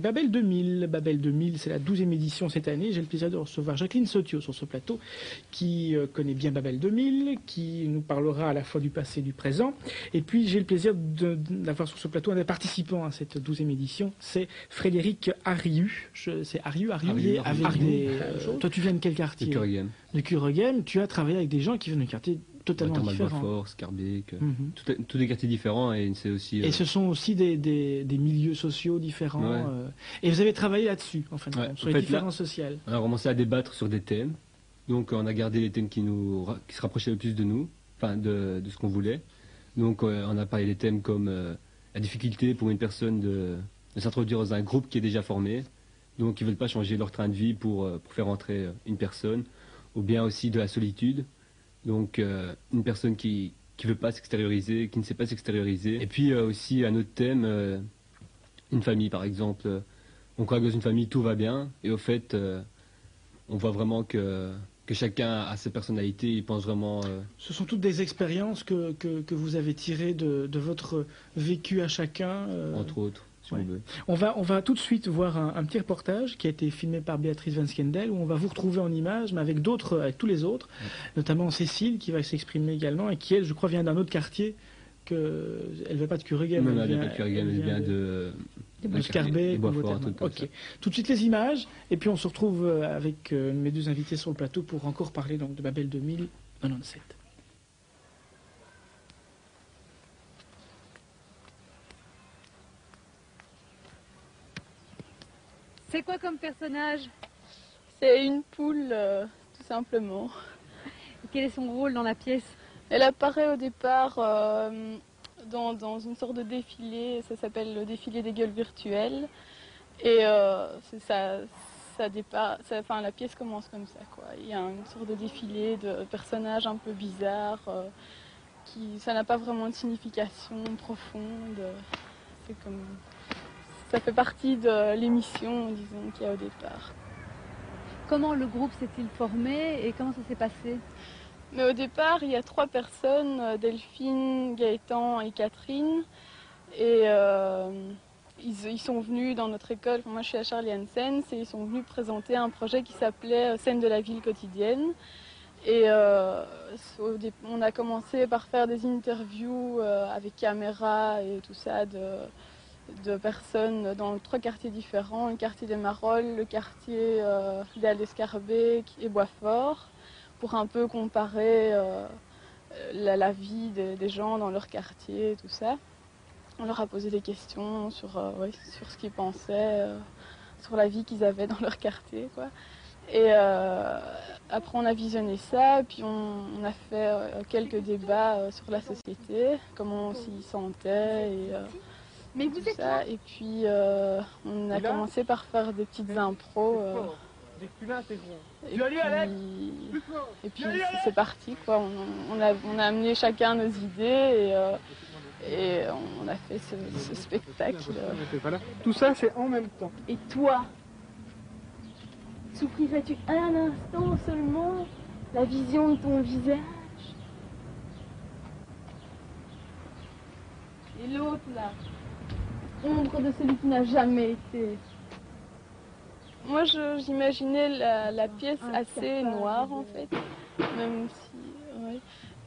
Babel 2000, Babel 2000, c'est la 12e édition cette année. J'ai le plaisir de recevoir Jacqueline Sotio sur ce plateau, qui euh, connaît bien Babel 2000, qui nous parlera à la fois du passé et du présent. Et puis j'ai le plaisir d'avoir sur ce plateau un des participants à cette 12e édition, c'est Frédéric Ariu. C'est Ariu, Ariu, Ariu, Toi tu viens de quel quartier? De Kuregem. De Kuregem. Tu as travaillé avec des gens qui viennent de quartiers totalement différents. Fort, Scarbeck, mm tous des quartiers différents et c'est aussi. Et ce sont aussi des, des, des milieux sociaux différents. Euh, et vous avez travaillé là-dessus, en fait, sur les différences sociales. On a commencé à débattre sur des thèmes. Donc on a gardé les thèmes qui nous qui se rapprochaient le plus de nous, enfin de, de ce qu'on voulait. Donc euh, on a parlé des thèmes comme euh, la difficulté pour une personne de, de s'introduire dans un groupe qui est déjà formé, donc ils veulent pas changer leur train de vie pour, pour faire entrer une personne, ou bien aussi de la solitude. Donc euh, une personne qui ne veut pas s'extérioriser, qui ne sait pas s'extérioriser. Et puis euh, aussi un autre thème, euh, une famille par exemple. On croit que dans une famille tout va bien et au fait on voit vraiment que, que chacun a sa personnalité, il pense vraiment... Ce sont toutes des expériences que, que, vous avez tirées de, de, votre vécu à chacun Entre autres. On, va, on va tout de suite voir un, petit reportage qui a été filmé par Béatrice Van Skendel où on va vous retrouver en images, mais avec d'autres, avec tous les autres, notamment Cécile qui va s'exprimer également et qui, elle, je crois, vient d'un autre quartier. Que, elle ne vient pas de Kuregem. elle, vient, pas de elle, vient de. de. Tout de suite les images, et puis on se retrouve euh, avec euh, mes deux invités sur le plateau pour encore parler donc, de Babel 2097. C'est quoi comme personnage? C'est une poule, euh, tout simplement. quel est son rôle dans la pièce? Elle apparaît au départ euh, dans, une sorte de défilé, ça s'appelle le défilé des gueules virtuelles. Et euh, ça, ça départ, enfin, la pièce commence comme ça. Quoi. Il y a une sorte de défilé de personnages un peu bizarres. qui, ça n'a pas vraiment de signification profonde. C'est comme ça fait partie de l'émission, disons, qu'il y a au départ. Comment le groupe s'est-il formé et comment ça s'est passé? Mais au départ, il y a trois personnes, euh, Delphine, Gaëtan et Catherine. Et euh, ils, sont venus dans notre école, moi je suis à Charlie Hansen, et ils sont venus présenter un projet qui s'appelait euh, Scène de la ville quotidienne. Et on a commencé par faire des interviews avec caméra et tout ça de, de personnes dans trois quartiers différents, le quartier des Marolles, le quartier euh, d'Aldescarbec et Boisfort, pour un peu comparer euh, la, vie des, gens dans leur quartier et tout ça. On leur a posé des questions sur, euh, ce qu'ils pensaient, sur la vie qu'ils avaient dans leur quartier. Et après, on a visionné ça, puis on, a fait quelques débats sur la société, comment on s'y sentait. Mais vous êtes ça. Et puis euh, on a commencé par faire des petites impros. Euh, et puis, et puis c'est parti quoi. On, a, on, a, amené chacun nos idées et, euh, et on a fait ce, spectacle. Tout ça c'est en même temps. Et toi, souffrirais-tu un instant seulement la vision de ton visage? Et l'autre là? Ombre de celui qui n'a jamais été. Moi, j'imaginais la, pièce assez noire, en fait, même si.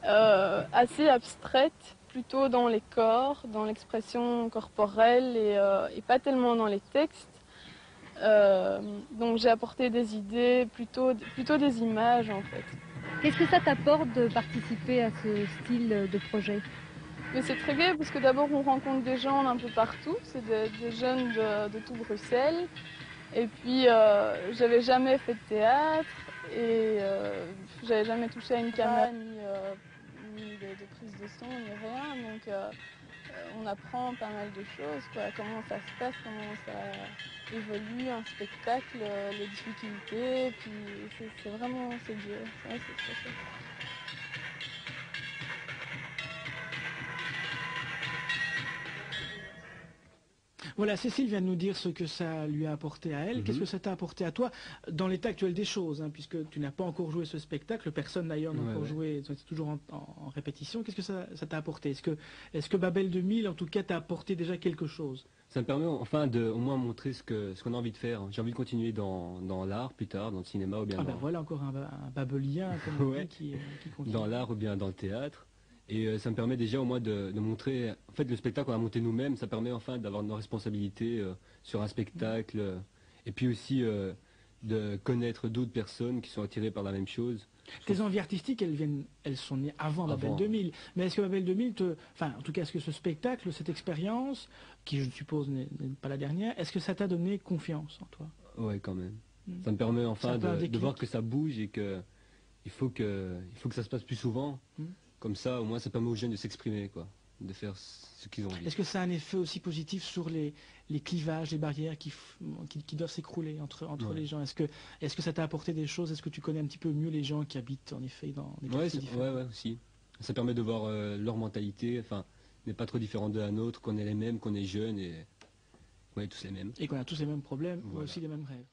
Euh, assez abstraite, plutôt dans les corps, dans l'expression corporelle et, euh, pas tellement dans les textes. Euh, donc j'ai apporté des idées, plutôt, plutôt des images en fait. Qu'est-ce que ça t'apporte de participer à ce style de projet? Mais c'est très gai parce que d'abord on rencontre des gens d'un peu partout, c'est des, jeunes de, tout Bruxelles. Et puis euh, j'avais jamais fait de théâtre et euh, j'avais jamais touché à une caméra ni, euh, de, prise de son ni rien. Donc euh, on apprend pas mal de choses, quoi, comment ça se passe, comment ça évolue un spectacle, les difficultés. Puis c'est vraiment c'est dur, c'est très chouette. Voilà, Cécile vient de nous dire ce que ça lui a apporté à elle. Mhm. Qu'est-ce que ça t'a apporté à toi dans l'état actuel des choses, hein, puisque tu n'as pas encore joué ce spectacle, personne d'ailleurs n'a Ouais, encore ouais. joué, c'est toujours en, répétition. Qu'est-ce que ça t'a apporté? Est-ce que, est que Babel 2000, en tout cas, t'a apporté déjà quelque chose? Ça me permet enfin de au moins montrer ce qu'on a envie de faire. J'ai envie de continuer dans, dans l'art plus tard, dans le cinéma ou bien Ah dans, ben voilà encore un, ba- un babelien comme Ouais. dit, qui, euh, qui continue. dans l'art ou bien dans le théâtre. Et euh, ça me permet déjà au moins de, de montrer, en fait le spectacle qu'on a monté nous-mêmes, ça permet enfin d'avoir nos responsabilités euh, sur un spectacle. euh, et puis aussi euh, de connaître d'autres personnes qui sont attirées par la même chose. Tes envies artistiques, elles viennent, elles sont nées avant Avant. 2000. Mais est-ce que Babel 2000 te, enfin, en tout cas, est-ce que ce spectacle, cette expérience, qui je suppose n'est pas la dernière, est-ce que ça t'a donné confiance en toi? Ouais, quand même. Mm. Ça me permet enfin de, voir que ça bouge et que il faut que il faut que ça se passe plus souvent. Mm. Comme ça, au moins, ça permet aux jeunes de s'exprimer, quoi, de faire ce qu'ils ont envie. Est-ce que ça a un effet aussi positif sur les, les clivages, les barrières qui, qui, qui doivent s'écrouler entre, entre Ouais. les gens? Est-ce que, est que ça t'a apporté des choses? Est-ce que tu connais un petit peu mieux les gens qui habitent en effet dans des Ouais, quartiers différents? ouais, ouais, aussi. Ça permet de voir euh, leur mentalité, enfin, n'est pas trop différente de la nôtre, qu'on est les mêmes, qu'on est jeunes et qu'on est tous les mêmes. Et qu'on a tous les mêmes problèmes, ou Voilà. aussi les mêmes rêves.